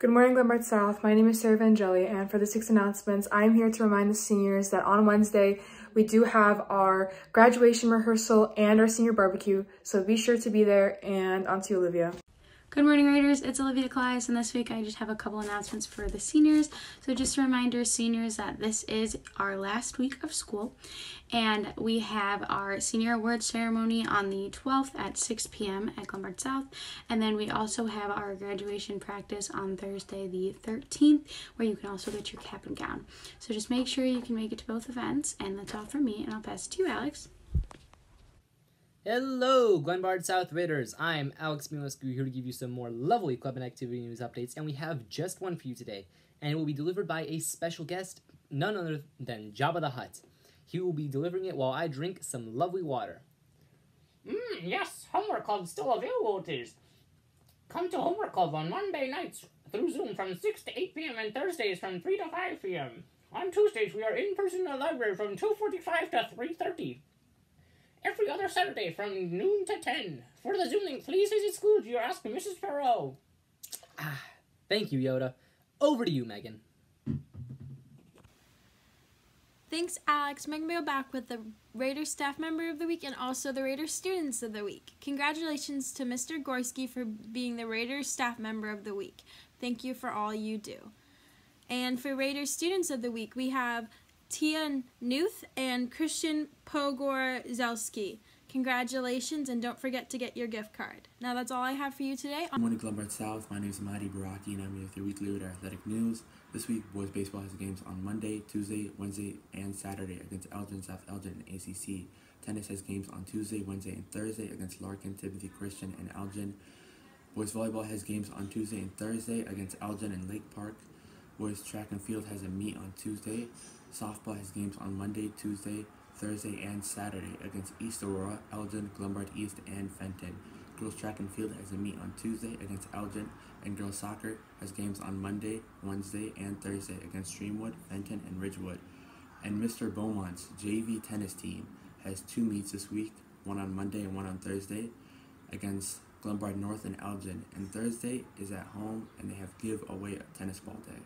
Good morning, Glenbard South. My name is Sarah Vangeli, and for the six announcements, I am here to remind the seniors that on Wednesday, we do have our graduation rehearsal and our senior barbecue, so be sure to be there, and on to Olivia. Good morning, Raiders. It's Olivia Clias, and this week I just have a couple announcements for the seniors. So, just a reminder, seniors, that this is our last week of school, and we have our senior awards ceremony on the 12th at 6 p.m. at Glenbard South, and then we also have our graduation practice on Thursday, the 13th, where you can also get your cap and gown. So, just make sure you can make it to both events, and that's all from me, and I'll pass it to you, Alex. Hello, Glenbard South Raiders. I'm Alex Milescu here to give you some more lovely club and activity news updates, and we have just one for you today, and it will be delivered by a special guest, none other than Jabba the Hutt. He will be delivering it while I drink some lovely water. Mmm, yes, Homework Club still available it is. Come to Homework Club on Monday nights through Zoom from 6 to 8 p.m. and Thursdays from 3 to 5 p.m. On Tuesdays, we are in person in the library from 2.45 to 3.30 every other Saturday from noon to 10. For the Zoom link, please visit Schoology. You're asking Mrs. Farrow. Ah, thank you, Yoda. Over to you, Megan. Thanks, Alex. Megan will back with the Raiders Staff Member of the Week and also the Raiders Students of the Week. Congratulations to Mr. Gorski for being the Raiders Staff Member of the Week. Thank you for all you do. And for Raiders Students of the Week, we have Tia Nuth and Christian Pogorzelski. Congratulations, and don't forget to get your gift card. Now that's all I have for you today. Morning, Glenbard South. My name is Mahdi Baraki, and I'm here with your weekly with athletic news. This week, boys baseball has games on Monday, Tuesday, Wednesday, and Saturday against Elgin, South Elgin, and ACC. Tennis has games on Tuesday, Wednesday, and Thursday against Larkin, Timothy Christian, and Elgin. Boys volleyball has games on Tuesday and Thursday against Elgin and Lake Park. Boys track and field has a meet on Tuesday. Softball has games on Monday, Tuesday, Thursday, and Saturday against East Aurora, Elgin, Glenbard East, and Fenton. Girls track and field has a meet on Tuesday against Elgin, and girls soccer has games on Monday, Wednesday, and Thursday against Streamwood, Fenton, and Ridgewood. And Mr. Beaumont's JV tennis team has two meets this week, one on Monday and one on Thursday, against Glenbard North and Elgin. And Thursday is at home, and they have give away a tennis ball day.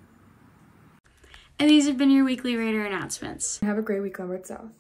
And these have been your weekly Raider announcements. Have a great week, Glenbard South.